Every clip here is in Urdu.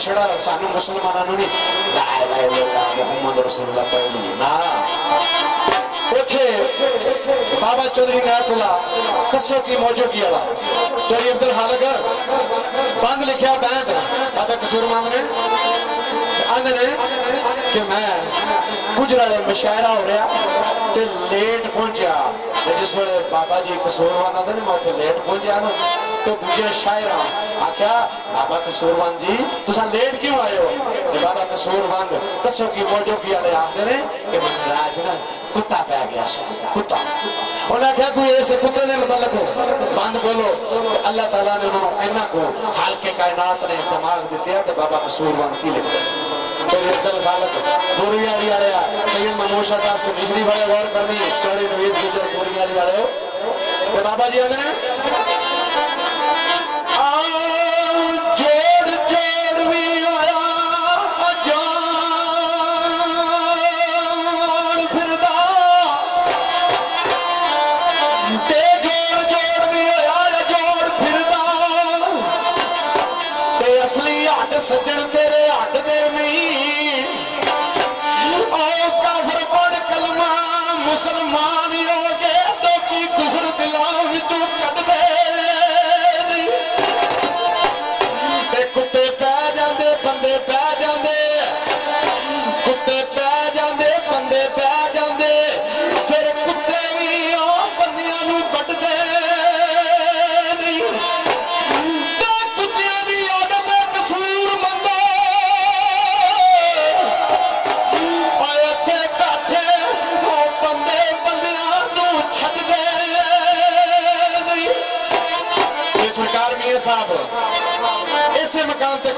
چھڑا سانو مسلمانانو نہیں لا الہ الا اللہ محمد رسول اللہ پڑھ نا اٹھے بابا چودری نیت اللہ کسو کی موجو کی اللہ چوری عبدالحال اگر بند لکھیا بیت بابا قصور ماند نے کہ میں گجرہ دے مشاعرہ ہو رہا تے لیٹ پہنچیا تے جس وقت بابا جی قصور ماند نے میں لیٹ پہنچیا نا تو دوجہ شاعرہ آکھا بابا قصور جی تو سا لیٹ کیوں آئے ہو تے بابا قصور ماند کسو کی موجو کی علیہ آخر کہ نا کتا پہ گیا کتا انہوں کہا کوئی ایسے کتے نے مطلق ہو باند بولو اللہ تعالیٰ نے انہوں نے انہا کو حال کے کائنات نے دماغ دیتے ہیں بابا قصور کی لکھتے ہیں چوری عبدال خالق دوری آلی آلے سید مموشہ صاحب تو نشری بھائی غور کرنی چوری نوید گجر دوری آلی آلے ہو۔ بابا جی آدھنے آؤ، جوڑ جوڑ بھی آیا جان پھردا۔ تے جوڑ جوڑ بھی آیا جوڑ پھردا۔ تے اصلی ہٹ سجن تیرے ہٹ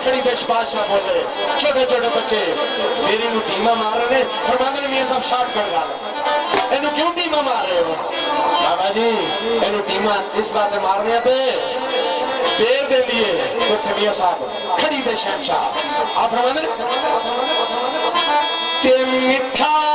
مقام پہ کھڑی دش بادشاہ بولے چھوٹے چھوٹے بچے میرے نو ٹیمہ مار رہے ہیں فرماندہ نے میاں صاحب شارٹ کر لے اینو کیوں ٹیمہ مار رہے ہو بابا جی اینو ٹیمہ اس بات مارنے پہ پیر دے لیے تو تھے میاں صاحب کھڑی دے شہنشاہ آپ فرماندہ نے تے مٹھا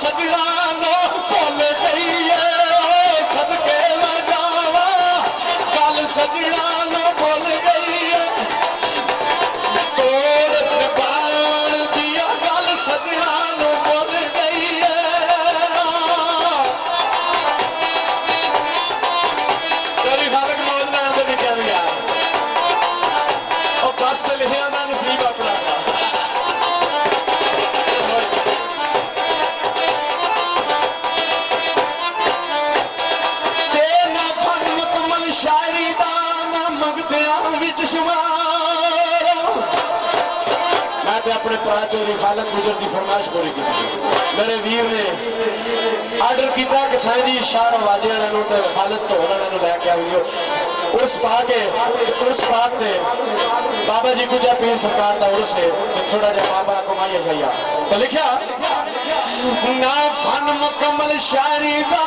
گل سجنا نو تول گئی ہے او صدقے میں جاوا اپنے پرا چوری خالد گجر کی پوری کی میرے ویر نے آرڈر کیتا کہ سائیں جی شاہ واجیاں نے خالد تو ہونا نے لے کے آئیو اس پاک اس پاک نے بابا جی کجا پیر سرکار دا عرص ہے۔ چھوڑا جا بابا کو مائی شایا تو لکھیا، نا فن مکمل شاعری دا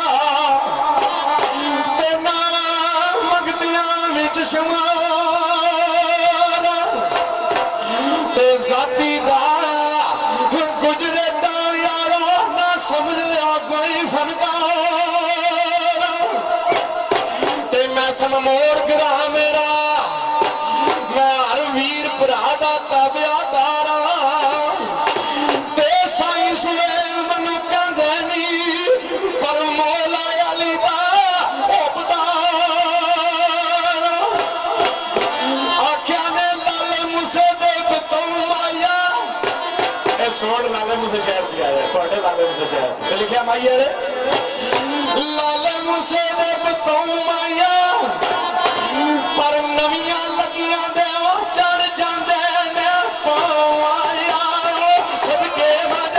تے نا مگدیاں وچ شمار۔ ذاتی ਤੇ ਮੈਂ ਮੋੜ ਗਰਾ ਮੇਰਾ। ਮੈਂ ਹਰ ਵੀਰ ਭਰਾ ਦਾ ਤਾਬਿਆਦਾਰਾ ਤੇ ਸਾਈਂ ਸੁਵੇਲ ਮੈਨੂੰ ਕਹਿੰਦੇ ਨਹੀਂ ਪਰ ਮੌਲਾ ਅਲੀ ਦਾ ਉਬਦਾਰ ਆਖਿਆ ਨੇ ਲਾਲੇ ਮੁਸੇ ਦੇ ਬਤੋਂ ਮਾਇਆ। ਇਹ ਸੋੜ ਲਾਲੇ ਮੁਸੇ ਸ਼ਹਿਰ ਚ ਆਇਆ, ਤੁਹਾਡੇ ਲਾਲੇ ਮੁਸੇ ਸ਼ਹਿਰ ਤੇ ਲਿਖਿਆ ਮਾਈਆ ਨੇ? ਲਾਲਨ ਹੁਸੈਨ ਬਤਉਮਾ ਚੜ ਜਾਂਦੇ ਨੇ ਪਵਾਇਆ ਸਦਕੇ ਮਦ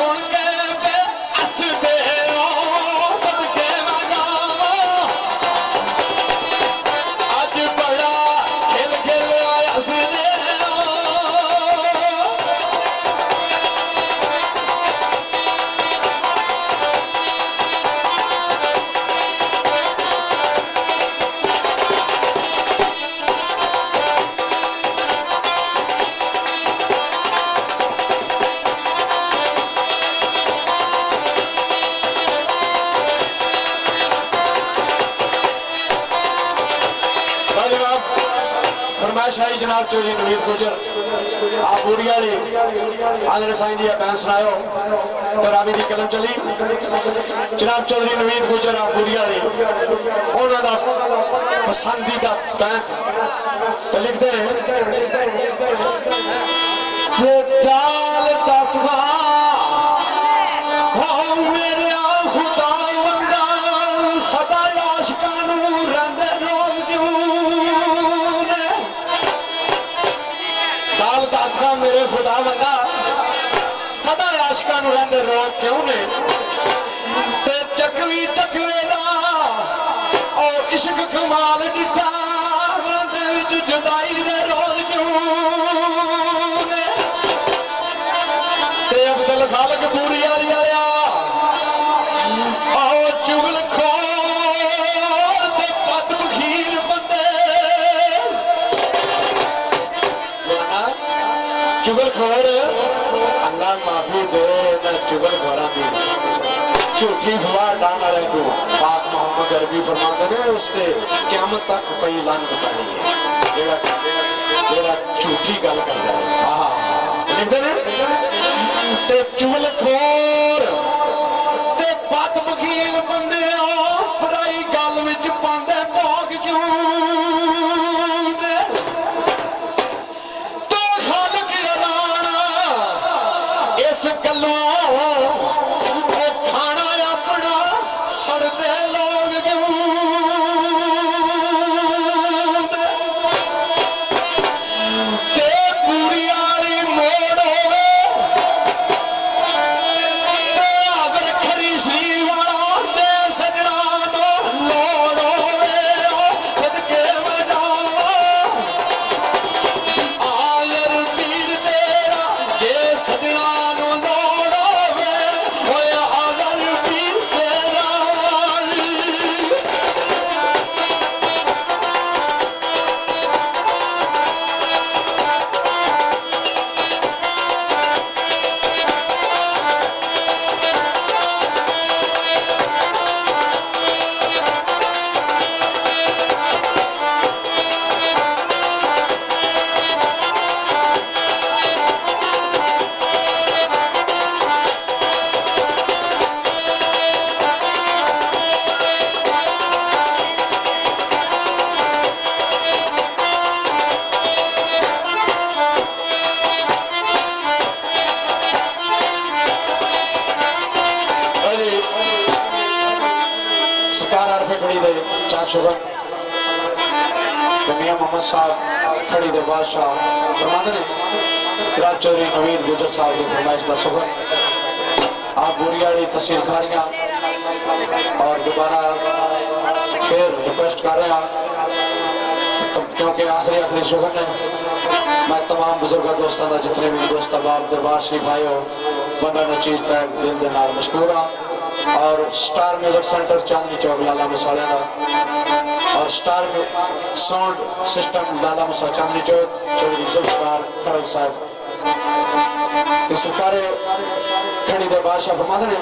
ਸੁਣ ਕੇ شاہی جناب چوجی نوید گجر آپ بوری والی حضرت سائیں دی بہن سنایو تراوی دی قلم چلی۔ جناب چوہدری نوید گجر آپ بوری والی، انہاں دا پسندیدہ بیت لکھدے ہیں وہ دال دسواں عشقاں نو رہندے روک کیوں نے تے چکوی چکوے دا او عشق کمال ڈٹا رہندے وچ جدائی دے رول کیوں نے تے عبدل خالق پوری والی آیا او چغل خور تے پد بخیل بندے چگل خور اللہ معافی دے والا چگل گھوڑا دی جھوٹی فوار ڈان رہے تو پاک محمد عربی فرما دے اس تے قیامت تک پئی لعنت پڑی ہے۔ جیڑا جیڑا گل کردا ہے۔ لکھ دے تے چگل خور تے بد مخیل بندے ہو شکر دنیا محمد صاحب کھڑی دے بادشاہ فرما دنے کراب چودری نوید گجر صاحب کی فرمائش دا شکر آپ بوریاڑی تحصیل کھاریاں اور دوبارہ پھر ریکویسٹ کر رہے ہیں۔ کیونکہ آخری آخری شکر نے، میں تمام بزرگہ دوستان دا جتنے بھی دوست احباب دربار شریف آئے ہو بندہ نچیز تک دل دے نال ہاں۔ اور star music centre Chandni Chowk لالا مسالے دا اور سٹار ساؤنڈ سسٹم لالا مسا چاندنی چوک چوڑی زلفکار کرل صاحب تو سرکار کھڑی دے بادشاہ فرما دنے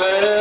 live.